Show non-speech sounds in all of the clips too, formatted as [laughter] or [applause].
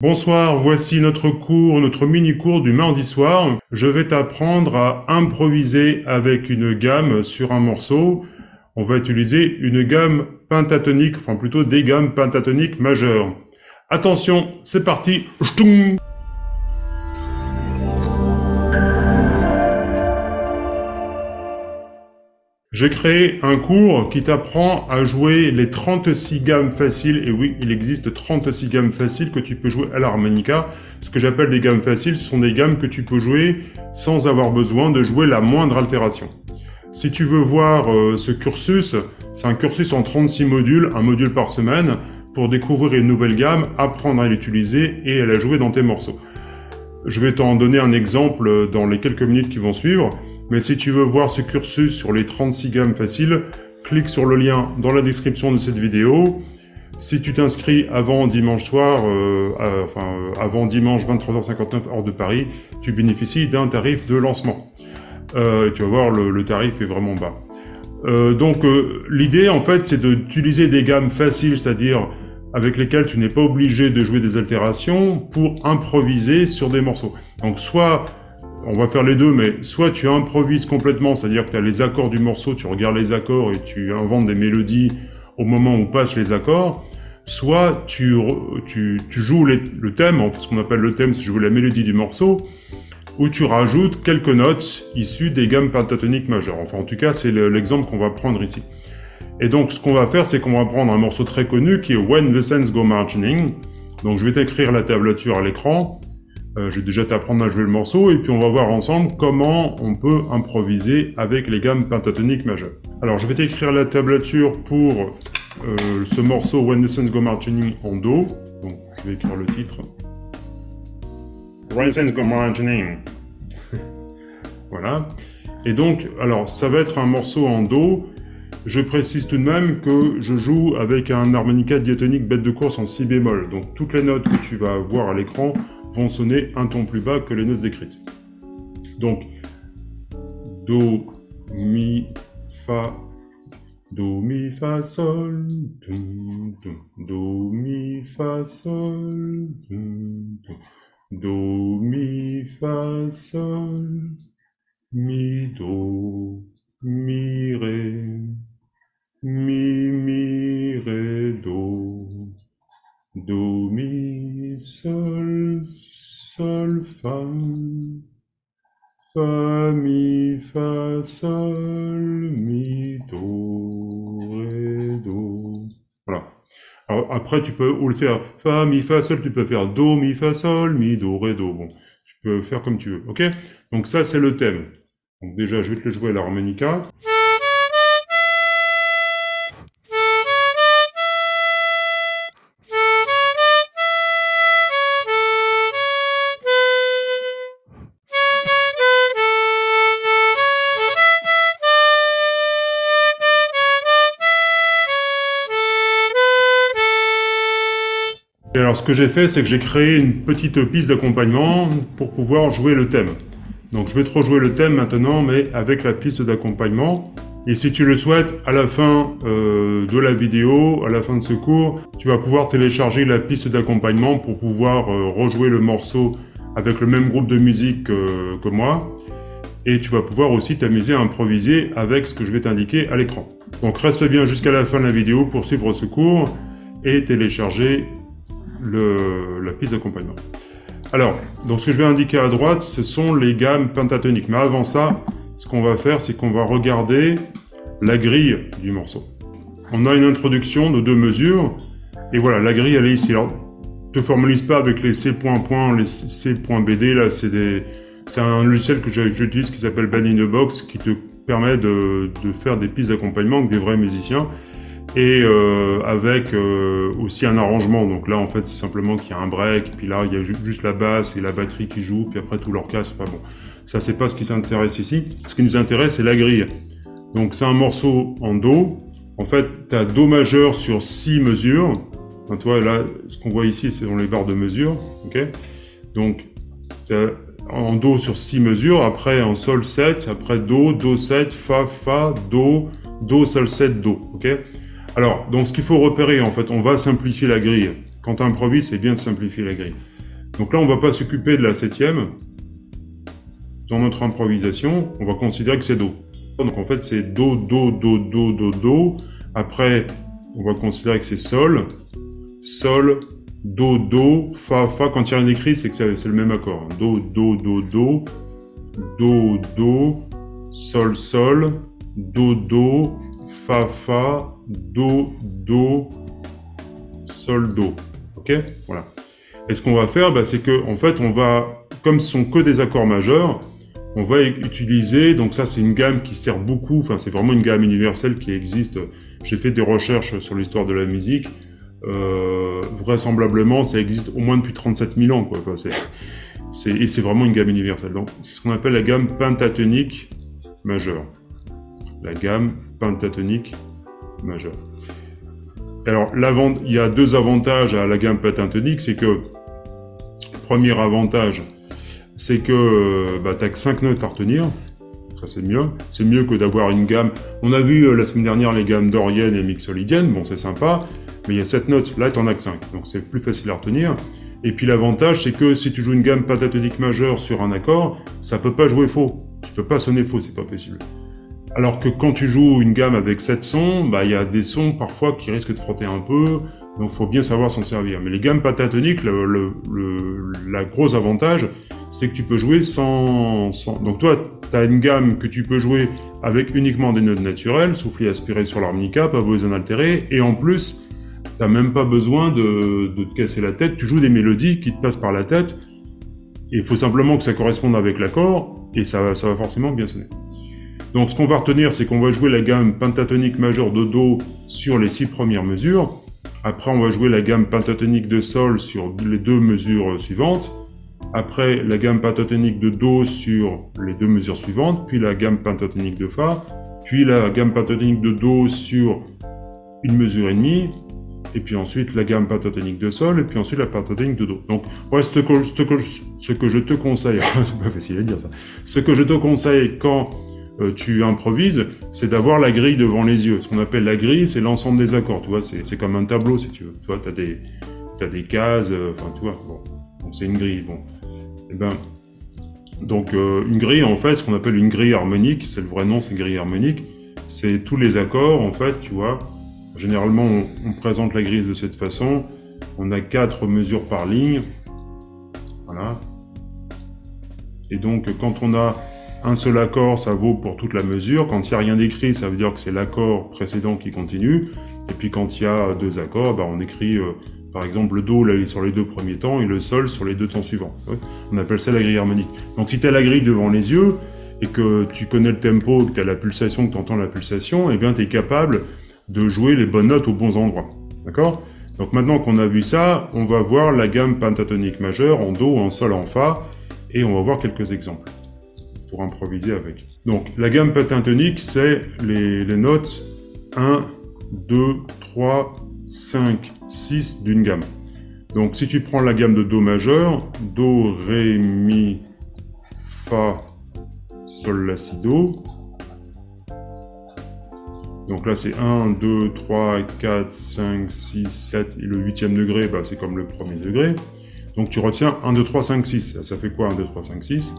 Bonsoir, voici notre cours, notre mini-cours du mardi soir. Je vais t'apprendre à improviser avec une gamme sur un morceau. On va utiliser une gamme pentatonique, enfin plutôt des gammes pentatoniques majeures. Attention, c'est parti J'ai créé un cours qui t'apprend à jouer les 36 gammes faciles, et oui, il existe 36 gammes faciles que tu peux jouer à l'harmonica. Ce que j'appelle des gammes faciles, ce sont des gammes que tu peux jouer sans avoir besoin de jouer la moindre altération. Si tu veux voir euh, ce cursus, c'est un cursus en 36 modules, un module par semaine, pour découvrir une nouvelle gamme, apprendre à l'utiliser et à la jouer dans tes morceaux. Je vais t'en donner un exemple dans les quelques minutes qui vont suivre. Mais si tu veux voir ce cursus sur les 36 gammes faciles, clique sur le lien dans la description de cette vidéo. Si tu t'inscris avant dimanche soir, euh, euh, enfin euh, avant dimanche 23h59 hors de Paris, tu bénéficies d'un tarif de lancement. et tu vas voir, le, le tarif est vraiment bas. donc l'idée en fait c'est d'utiliser des gammes faciles, c'est-à-dire avec lesquelles tu n'es pas obligé de jouer des altérations pour improviser sur des morceaux. Donc soit on va faire les deux, mais soit tu improvises complètement, c'est-à-dire que tu as les accords du morceau, tu regardes les accords et tu inventes des mélodies au moment où passent les accords, soit tu, tu, joues le thème, ce qu'on appelle le thème, c'est jouer la mélodie du morceau, où tu rajoutes quelques notes issues des gammes pentatoniques majeures. Enfin, en tout cas, c'est l'exemple qu'on va prendre ici. Et donc, ce qu'on va faire, c'est qu'on va prendre un morceau très connu qui est When the Sense Go Marching. Donc, je vais t'écrire la tablature à l'écran. Euh, je vais déjà t'apprendre à jouer le morceau et puis on va voir ensemble comment on peut improviser avec les gammes pentatoniques majeures. Alors je vais t'écrire la tablature pour euh, ce morceau When the Sun Go Marching en Do. Donc je vais écrire le titre. When the Sun Go Marching. [laughs] voilà. Et donc, alors ça va être un morceau en Do. Je précise tout de même que je joue avec un harmonica diatonique bête de course en si bémol. Donc toutes les notes que tu vas voir à l'écran vont sonner un ton plus bas que les notes écrites. Donc, Do, Mi, Fa, Do, Mi, Fa, Sol, Do, Mi, Fa, Sol, Do, Mi, Fa, Sol, Mi, Do, Mi, Ré, Mi, Mi, Ré, Do, Do, Mi, Sol, Sol, Fa, Fa, Mi, Fa, Sol, Mi, Do, Ré, Do. Voilà. Après, tu peux ou le faire Fa, Mi, Fa, Sol, tu peux faire Do, Mi, Fa, Sol, Mi, Do, Ré, Do. Bon, tu peux faire comme tu veux, ok? Donc ça, c'est le thème. Donc déjà, je vais te le jouer à l'harmonica. Alors ce que j'ai fait, c'est que j'ai créé une petite piste d'accompagnement pour pouvoir jouer le thème. Donc je vais te rejouer le thème maintenant, mais avec la piste d'accompagnement. Et si tu le souhaites, à la fin euh, de la vidéo, à la fin de ce cours, tu vas pouvoir télécharger la piste d'accompagnement pour pouvoir euh, rejouer le morceau avec le même groupe de musique que moi. Et tu vas pouvoir aussi t'amuser à improviser avec ce que je vais t'indiquer à l'écran. Donc reste bien jusqu'à la fin de la vidéo pour suivre ce cours et télécharger la piste d'accompagnement. Alors, donc ce que je vais indiquer à droite, ce sont les gammes pentatoniques. Mais avant ça, ce qu'on va faire, c'est qu'on va regarder la grille du morceau. On a une introduction de deux mesures, et voilà, la grille, elle est ici. Alors, te formalise pas avec les C les C point BD, là, c'est des... C'est un logiciel que j'utilise qui s'appelle Band in the Box, qui te permet de, de faire des pistes d'accompagnement avec des vrais musiciens et euh, avec euh, aussi un arrangement. Donc là, en fait, c'est simplement qu'il y a un break, puis là, il y a juste la basse et la batterie qui jouent, puis après tout l'orchestre. Enfin bon, ça, c'est pas ce qui s'intéresse ici. Ce qui nous intéresse, c'est la grille. Donc c'est un morceau en Do. En fait, tu as Do majeur sur 6 mesures. Enfin, toi, là, ce qu'on voit ici, c'est dans les barres de mesure. ok? Donc, en Do sur 6 mesures, après en Sol 7, après Do, Do 7, Fa, Fa, Do, Do, Sol 7, Do. ok? Alors, donc ce qu'il faut repérer, en fait, on va simplifier la grille. Quand tu improvises, c'est bien de simplifier la grille. Donc là, on va pas s'occuper de la septième. Dans notre improvisation, on va considérer que c'est Do. Donc en fait, c'est Do, Do, Do, Do, Do, Do. Après, on va considérer que c'est Sol, Sol, Do, Do, Fa, Fa. Quand il y a rien écrit, c'est que c'est le même accord. Do, Do, Do, Do, Do, Do, Sol, Sol, Do, Do, Fa, Fa, Do, Do, Sol, Do. Ok? Voilà. Et ce qu'on va faire, bah, c'est que en fait, on va, comme ce sont que des accords majeurs, on va utiliser, donc ça c'est une gamme qui sert beaucoup, enfin c'est vraiment une gamme universelle qui existe. J'ai fait des recherches sur l'histoire de la musique. Euh, vraisemblablement, ça existe au moins depuis 37 000 ans, quoi. C'est, et c'est vraiment une gamme universelle. Donc, c'est ce qu'on appelle la gamme pentatonique majeure. La gamme pentatonique Alors, il y a deux avantages à la gamme pentatonique, c'est que, premier avantage, c'est que euh, bah, tu as 5 notes à retenir. Ça, c'est mieux. C'est mieux que d'avoir une gamme. On a vu euh, la semaine dernière les gammes doriennes et mixolydiennes. Bon, c'est sympa. Mais il y a 7 notes. Là, tu en as que 5. Donc, c'est plus facile à retenir. Et puis, l'avantage, c'est que si tu joues une gamme pentatonique majeure sur un accord, ça peut pas jouer faux. Tu peux pas sonner faux, c'est pas possible. Alors que quand tu joues une gamme avec 7 sons, bah, il y a des sons parfois qui risquent de frotter un peu. Donc, faut bien savoir s'en servir. Mais les gammes pentatoniques, le, le, le la gros avantage, c'est que tu peux jouer sans, Donc toi, tu as une gamme que tu peux jouer avec uniquement des notes naturelles, souffler, aspirer sur l'harmonica, pas besoin d'altérer, et en plus, t'as même pas besoin de, de, te casser la tête, tu joues des mélodies qui te passent par la tête, et il faut simplement que ça corresponde avec l'accord, et ça, ça va forcément bien sonner. Donc ce qu'on va retenir, c'est qu'on va jouer la gamme pentatonique majeure de Do sur les six premières mesures, après on va jouer la gamme pentatonique de Sol sur les deux mesures suivantes, après la gamme pentatonique de Do sur les deux mesures suivantes, puis la gamme pentatonique de Fa, puis la gamme pentatonique de Do sur une mesure et demie, et puis ensuite la gamme pentatonique de Sol, et puis ensuite la pentatonique de Do. Donc, ce, que, je te conseille, [laughs] c'est pas facile à dire ça, ce que je te conseille quand tu improvises, c'est d'avoir la grille devant les yeux. Ce qu'on appelle la grille, c'est l'ensemble des accords, tu vois, c'est comme un tableau si tu veux. Tu vois, t'as des, as des cases, euh, enfin, tu vois, bon. C'est une grille, bon. Eh ben, donc euh, une grille, en fait, ce qu'on appelle une grille harmonique, c'est le vrai nom, c'est grille harmonique, c'est tous les accords, en fait, tu vois. Généralement, on, présente la grille de cette façon. On a quatre mesures par ligne. Voilà. Et donc, quand on a un seul accord, ça vaut pour toute la mesure. Quand il n'y a rien d'écrit, ça veut dire que c'est l'accord précédent qui continue. Et puis quand il y a deux accords, bah, on écrit euh, par exemple, le Do, sur les deux premiers temps, et le Sol sur les deux temps suivants. On appelle ça la grille harmonique. Donc si tu as la grille devant les yeux, et que tu connais le tempo, que tu as la pulsation, que tu entends la pulsation, eh bien tu es capable de jouer les bonnes notes aux bons endroits. D'accord? Donc maintenant qu'on a vu ça, on va voir la gamme pentatonique majeure en Do, en Sol, en Fa, et on va voir quelques exemples improviser avec. Donc la gamme pentatonique, c'est les, les notes 1, 2, 3, 5, 6 d'une gamme. Donc si tu prends la gamme de Do majeur, Do, Ré, Mi, Fa, Sol, La, Si, Do. Donc là c'est 1, 2, 3, 4, 5, 6, 7 et le huitième degré, bah, c'est comme le premier degré. Donc tu retiens 1, 2, 3, 5, 6. Ça fait quoi 1, 2, 3, 5, 6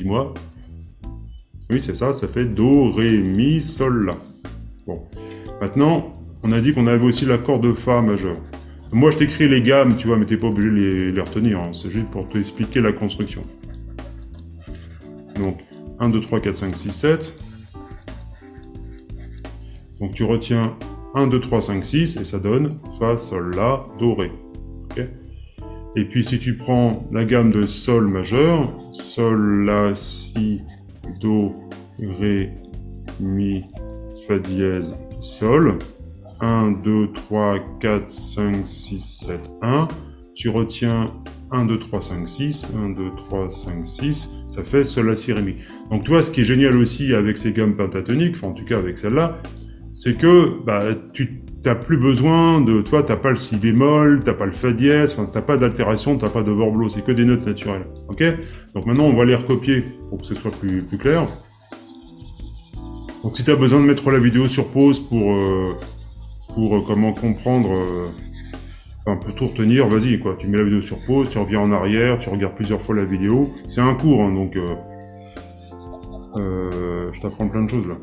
Dis-moi. Oui, c'est ça, ça fait Do, Ré, Mi, Sol, La. Bon. Maintenant, on a dit qu'on avait aussi l'accord de Fa majeur. Moi, je t'écris les gammes, tu vois, mais t'es pas obligé de les, retenir. Hein. C'est juste pour t'expliquer la construction. Donc, 1, 2, 3, 4, 5, 6, 7. Donc, tu retiens 1, 2, 3, 5, 6, et ça donne Fa, Sol, La, Do, Ré. Et puis, si tu prends la gamme de Sol majeur, Sol, La, Si, Do, Ré, Mi, Fa dièse, Sol, 1, 2, 3, 4, 5, 6, 7, 1. Tu retiens 1, 2, 3, 5, 6, 1, 2, 3, 5, 6, ça fait Sol, La, Si, Ré, Mi. Donc toi, ce qui est génial aussi avec ces gammes pentatoniques, enfin en tout cas avec celle-là, c'est que bah, tu n'as plus besoin de... Toi, tu n'as pas le Si bémol, tu n'as pas le Fa dièse, tu n'as pas d'altération, tu n'as pas de d'overblow, c'est que des notes naturelles. Ok? Donc maintenant, on va les recopier pour que ce soit plus, plus clair. Donc si tu as besoin de mettre la vidéo sur pause pour... Euh, pour euh, comment comprendre euh, Enfin, pour tout retenir, vas-y, quoi. Tu mets la vidéo sur pause, tu reviens en arrière, tu regardes plusieurs fois la vidéo. C'est un cours, hein, donc... Euh, je t'apprends plein de choses, là.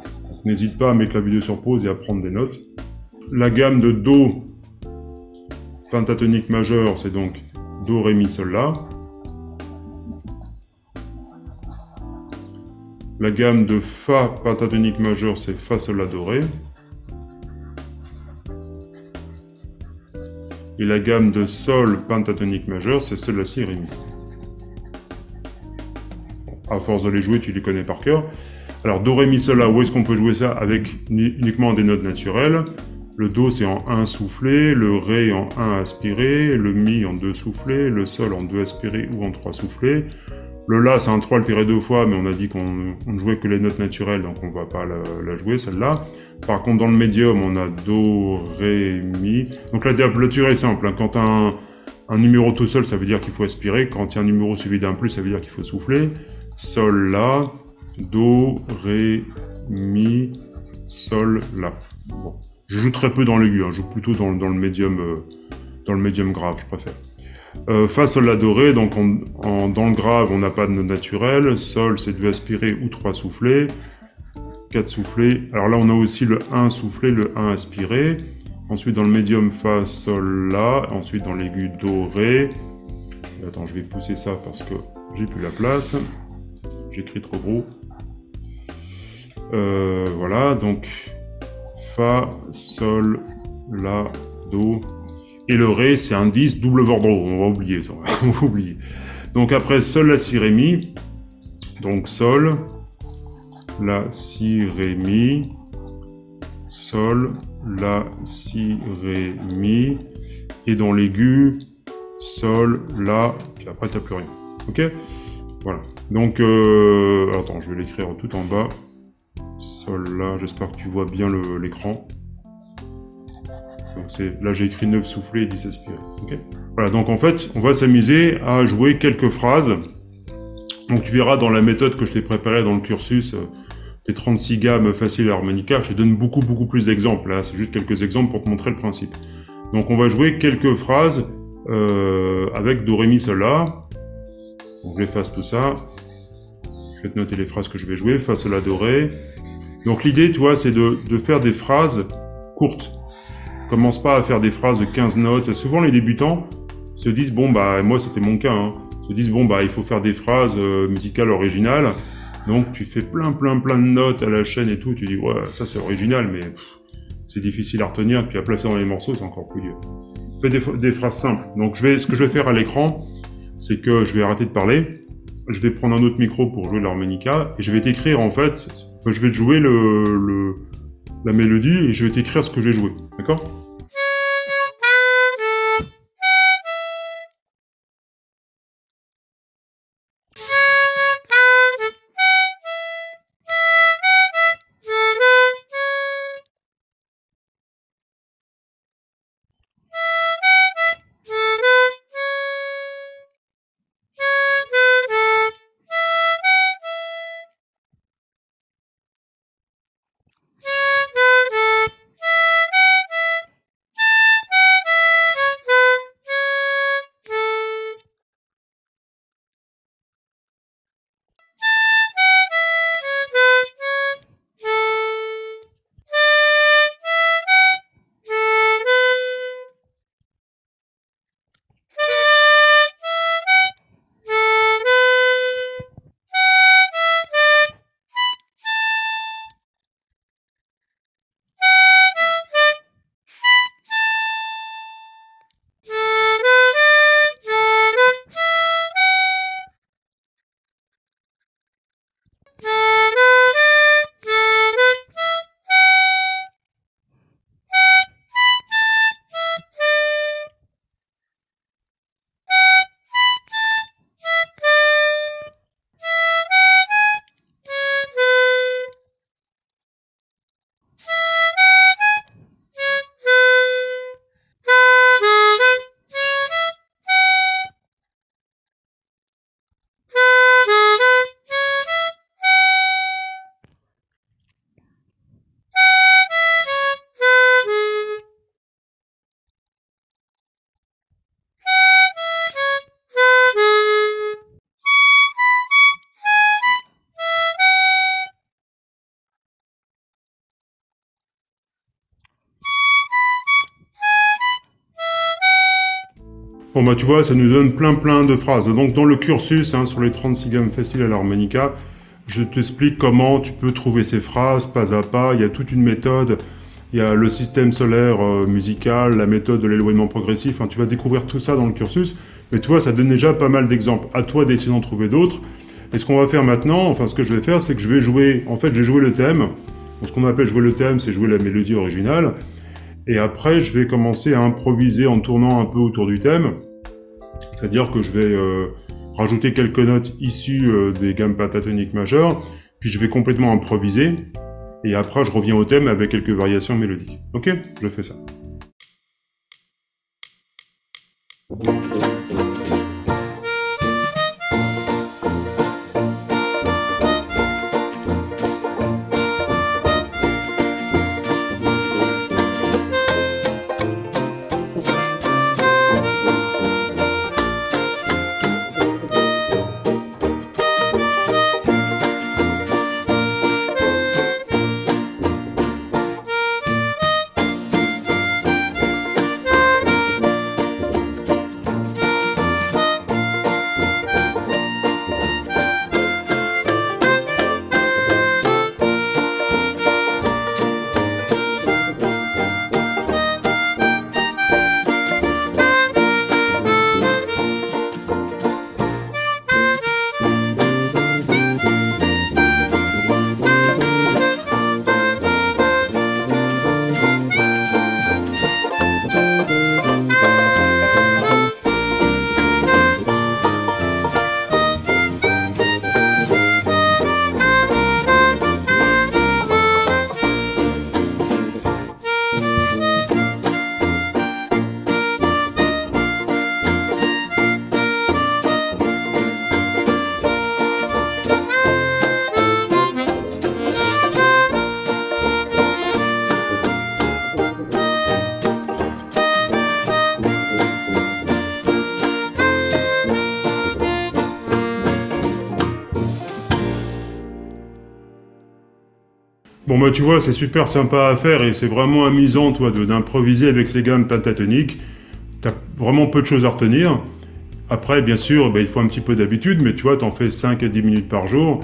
N'hésite pas à mettre la vidéo sur pause et à prendre des notes. La gamme de Do pentatonique majeur, c'est donc Do, Ré, Mi, Sol, La. La gamme de Fa pentatonique majeur, c'est Fa, Sol, La, Do, Ré. Et la gamme de Sol pentatonique majeur, c'est Sol, La, Si, Ré, Mi. À force de les jouer, tu les connais par cœur. Alors, Do, Ré, Mi, Sol, La, où est-ce qu'on peut jouer ça Avec uniquement des notes naturelles? Le Do, c'est en 1 soufflé, le Ré en 1 aspiré, le Mi en 2 soufflés, le Sol en 2 aspiré ou en 3 soufflés. Le La, c'est un 3 tiré deux fois, mais on a dit qu'on ne jouait que les notes naturelles, donc on va pas la, jouer, celle-là. Par contre, dans le médium, on a Do, Ré, Mi. Donc la diablature est simple. Hein. Quand un, un numéro tout seul, ça veut dire qu'il faut aspirer. Quand il y a un numéro suivi d'un plus, ça veut dire qu'il faut souffler. Sol, La, Do, Ré, Mi, Sol, La. Je joue très peu dans l'aigu, hein. je joue plutôt dans, le médium euh, dans le médium grave, je préfère. Euh, fa, sol, la, doré, donc dans le grave, on n'a pas de note naturelle. Sol, c'est deux aspiré ou trois soufflés. Quatre soufflés. Alors là, on a aussi le 1 soufflé, le 1 aspiré. Ensuite, dans le médium, Fa, Sol, La. Ensuite, dans l'aigu, Do, Ré. Attends, je vais pousser ça parce que j'ai plus la place. J'écris trop gros. Euh, voilà, donc Fa, Sol, La, Do. Et le Ré, c'est un 10 double Vordro. On va oublier ça. [laughs] On va oublier. Donc après Sol, La, Si, Ré, Mi. Donc Sol, La, Si, Ré, Mi. Sol, La, Si, Ré, Mi. Et dans l'aigu, Sol, La. Puis après, t'as plus rien. Ok? Voilà. Donc, euh, attends, je vais l'écrire tout en bas. Là, j'espère que tu vois bien l'écran. Là j'ai écrit 9 soufflés et 10 aspirés. voilà, donc en fait, on va s'amuser à jouer quelques phrases. Donc tu verras dans la méthode que je t'ai préparée dans le cursus, euh, les 36 gammes faciles à harmonica, je te donne beaucoup beaucoup plus d'exemples. Là, c'est juste quelques exemples pour te montrer le principe. Donc on va jouer quelques phrases euh, avec Do, Ré, Mi, Sol. Donc j'efface tout ça. Je vais te noter les phrases que je vais jouer. Fa, Sol, La, Do. Donc l'idée, tu vois, c'est de, faire des phrases courtes. Commence pas à faire des phrases de 15 notes. Souvent, les débutants se disent, bon, bah, moi, c'était mon cas, hein, se disent, bon, bah, il faut faire des phrases euh, musicales originales. Donc, tu fais plein, plein, plein de notes à la chaîne et tout. Tu dis, ouais, ça, c'est original, mais c'est difficile à retenir. Puis à placer dans les morceaux, c'est encore plus dur. Fais des, phrases simples. Donc, je vais, ce que je vais faire à l'écran, c'est que je vais arrêter de parler. Je vais prendre un autre micro pour jouer l'harmonica et je vais t'écrire en fait je vais te jouer le, la mélodie et je vais t'écrire ce que j'ai joué. D'accord? Bon bah tu vois, ça nous donne plein plein de phrases. Donc dans le cursus, hein, sur les 36 gammes faciles à l'harmonica, je t'explique comment tu peux trouver ces phrases pas à pas. Il y a toute une méthode. Il y a le système solaire euh, musical, la méthode de l'éloignement progressif. tu vas découvrir tout ça dans le cursus. Mais tu vois, ça donne déjà pas mal d'exemples. À toi d'essayer d'en trouver d'autres. Et ce qu'on va faire maintenant, enfin ce que je vais faire, c'est que je vais jouer... En fait, j'ai joué le thème. ce qu'on appelle jouer le thème, c'est jouer la mélodie originale. Et après, je vais commencer à improviser en tournant un peu autour du thème. C'est-à-dire que je vais euh, rajouter quelques notes issues euh, des gammes pentatoniques majeures, puis je vais complètement improviser, et après je reviens au thème avec quelques variations mélodiques. Ok? Je fais ça. Bon bah tu vois, c'est super sympa à faire et c'est vraiment amusant toi d'improviser avec ces gammes pentatoniques. T'as vraiment peu de choses à retenir. Après, bien sûr, bah, il faut un petit peu d'habitude, mais tu vois, t'en fais 5 à 10 minutes par jour.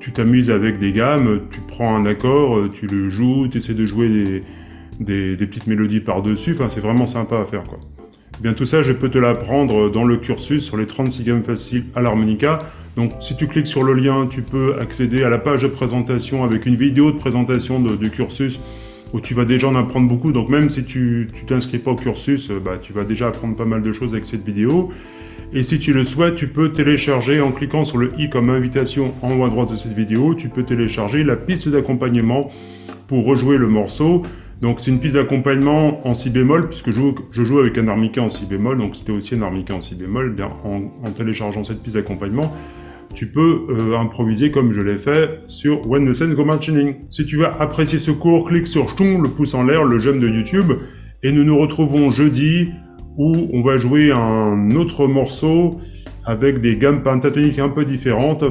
Tu t'amuses avec des gammes, tu prends un accord, tu le joues, tu essaies de jouer des, des petites mélodies par-dessus. Enfin, c'est vraiment sympa à faire quoi. Eh bien tout ça, je peux te l'apprendre dans le cursus sur les 36 gammes faciles à l'harmonica. Donc si tu cliques sur le lien, tu peux accéder à la page de présentation avec une vidéo de présentation du cursus où tu vas déjà en apprendre beaucoup. Donc même si tu ne t'inscris pas au cursus, euh, bah, tu vas déjà apprendre pas mal de choses avec cette vidéo. Et si tu le souhaites, tu peux télécharger en cliquant sur le i comme invitation en haut à droite de cette vidéo, tu peux télécharger la piste d'accompagnement pour rejouer le morceau. Donc c'est une piste d'accompagnement en si bémol, puisque je joue, avec un armica en si bémol, donc c'était aussi un armica en si bémol. Bien, en téléchargeant cette piste d'accompagnement, tu peux euh, improviser comme je l'ai fait sur When the Sense Go Marching. Si tu veux apprécier ce cours, clique sur le pouce en l'air, le j'aime de YouTube, et nous nous retrouvons jeudi où on va jouer un autre morceau avec des gammes pentatoniques un peu différentes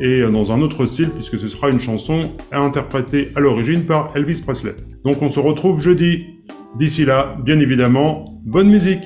et dans un autre style puisque ce sera une chanson interprétée à l'origine par Elvis Presley. Donc on se retrouve jeudi. D'ici là, bien évidemment, bonne musique